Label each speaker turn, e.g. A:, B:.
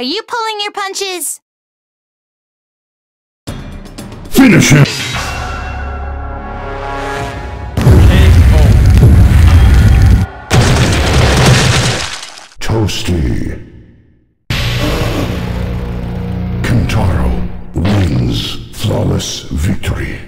A: Are you pulling your punches?
B: Finish him! Toasty. Kentaro wins flawless victory.